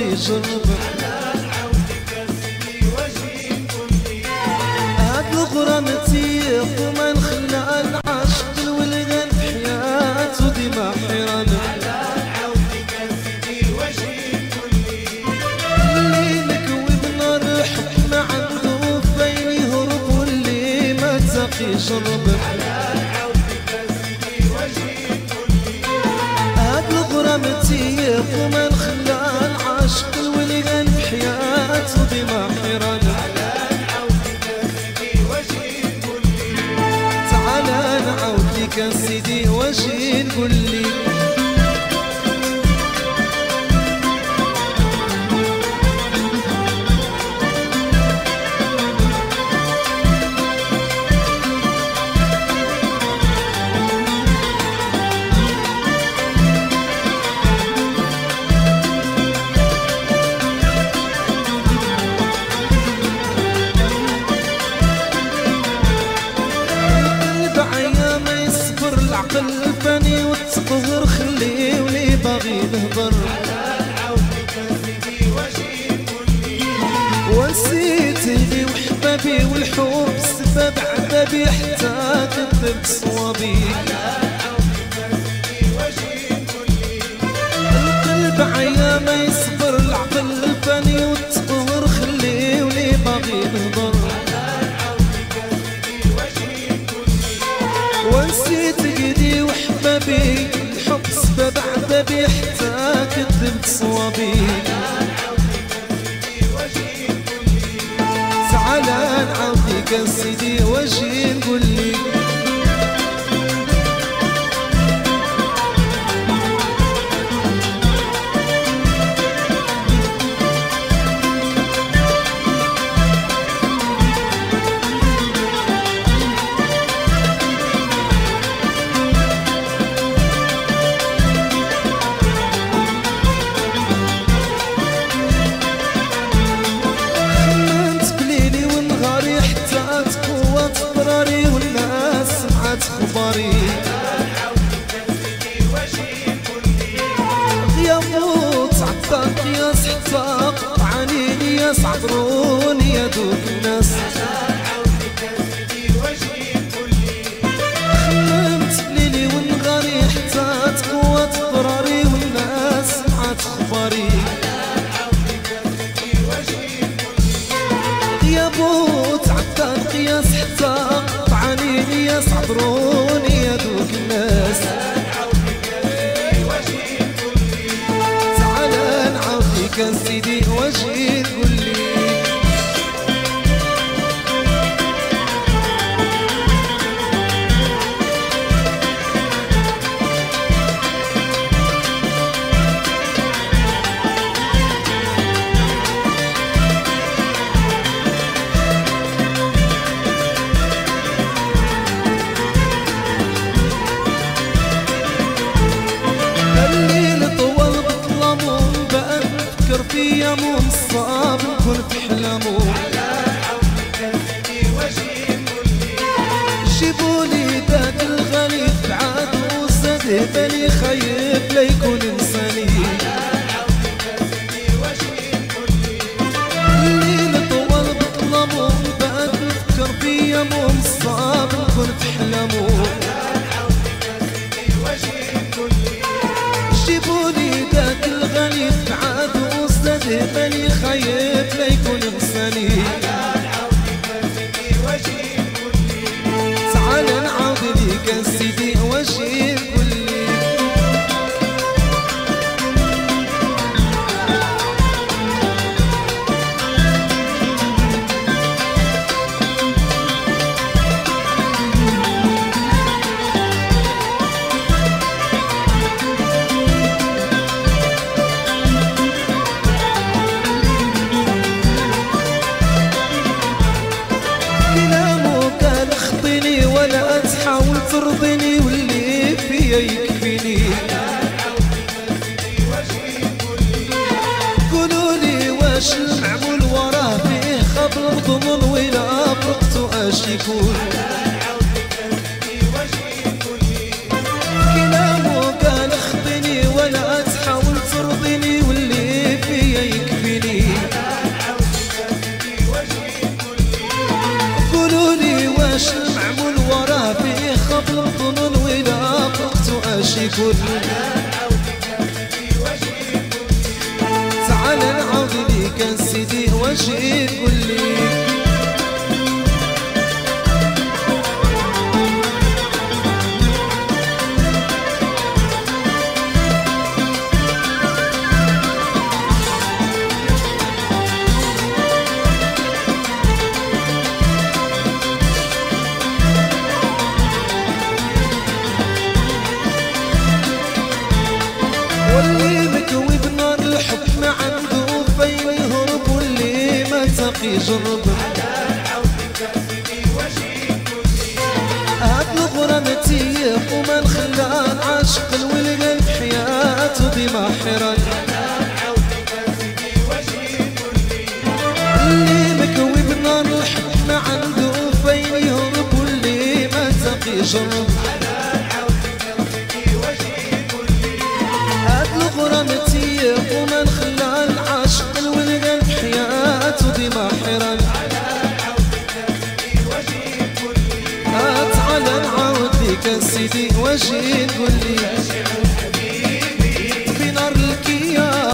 جرب هاد الغرام تيق وما نخلى العشق الولدان حياته ديما حيران. جرب هاد الغرام تيق وما يا سيدي واجي نقول لي وحبابي والحب سبب عذابي حتى كذبت صوابي. القلب عيا ما يصبر العقل الفاني والتقهر خليه ولي باغي نهضر ونسيت قدي وحبابي الحب سبب عذابي حتى كذبت صوابي. يا سيدي واجي نقول لي يا صبروني يا دوك الناس. تعال نعطيك يا سيدي واجي تقول لي نفكر في يومهم الصعب نكون في حلامهم جيبولي ذاك الغني بعاد وزاد بالي خايف لا يكون إنساني. ليك يا ترضيني واللي فيا يكفيني. قولوا لي واش المعمول وراه فيه؟ خبر ضمن ولا برقته اش يكون؟ يقول تعال نعود ليك سيدي واش يقول لي ما تقي يجرب. هاد الغرام تيق وما نخلى العاشق والقلب حياته ديما حيران اللي مكوي بنار الحب ما عنده فين يهرب واللي ما تقي يجرب. هاد الغرام تيق وما نخلى العاشق والقلب حياته ديما ليك سيدي واش تقول لي